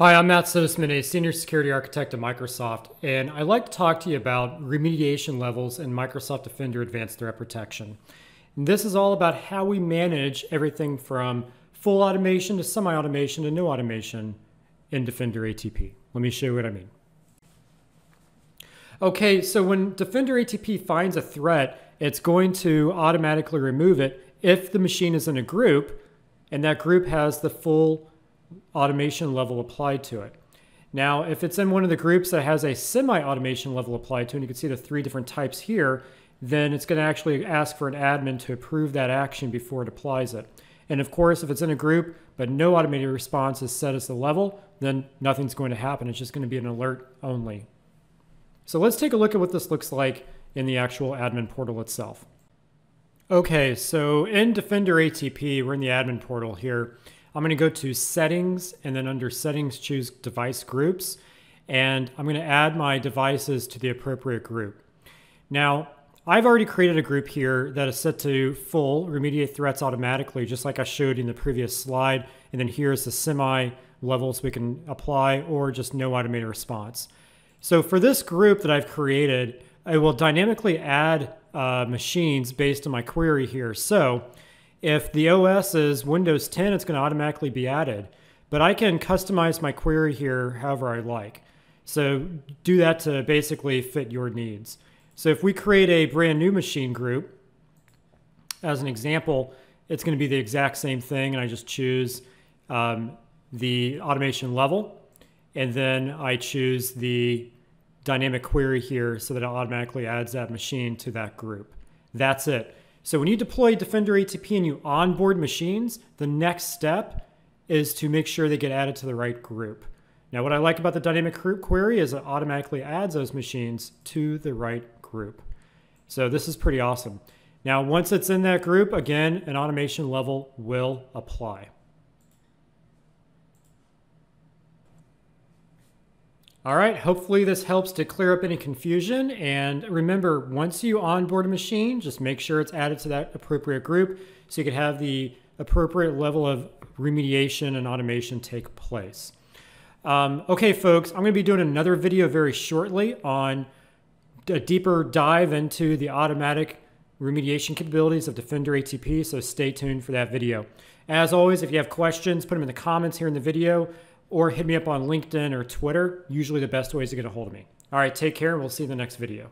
Hi, I'm Matt Soseman, a senior security architect at Microsoft, and I'd like to talk to you about remediation levels in Microsoft Defender Advanced Threat Protection. And this is all about how we manage everything from full automation to semi automation to no automation in Defender ATP. Let me show you what I mean. Okay, so when Defender ATP finds a threat, it's going to automatically remove it if the machine is in a group and that group has the full automation level applied to it. Now, if it's in one of the groups that has a semi-automation level applied to it, and you can see the three different types here, then it's going to actually ask for an admin to approve that action before it applies it. And of course, if it's in a group, but no automated response is set as the level, then nothing's going to happen. It's just going to be an alert only. So let's take a look at what this looks like in the actual admin portal itself. Okay, so in Defender ATP, we're in the admin portal here. I'm going to go to settings and then under settings, choose device groups. And I'm going to add my devices to the appropriate group. Now, I've already created a group here that is set to full remediate threats automatically, just like I showed in the previous slide. And then here's the semi levels we can apply or just no automated response. So for this group that I've created, I will dynamically add uh, machines based on my query here. So if the OS is Windows 10, it's going to automatically be added. But I can customize my query here however I like. So do that to basically fit your needs. So if we create a brand new machine group, as an example, it's going to be the exact same thing. And I just choose um, the automation level. And then I choose the dynamic query here so that it automatically adds that machine to that group. That's it. So when you deploy Defender ATP and you onboard machines, the next step is to make sure they get added to the right group. Now, what I like about the dynamic group query is it automatically adds those machines to the right group. So this is pretty awesome. Now, once it's in that group, again, an automation level will apply. All right, hopefully this helps to clear up any confusion. And remember, once you onboard a machine, just make sure it's added to that appropriate group so you can have the appropriate level of remediation and automation take place. Um, okay, folks, I'm going to be doing another video very shortly on a deeper dive into the automatic remediation capabilities of Defender ATP, so stay tuned for that video. As always, if you have questions, put them in the comments here in the video or hit me up on LinkedIn or Twitter. Usually the best ways to get a hold of me. All right, take care, we'll see you in the next video.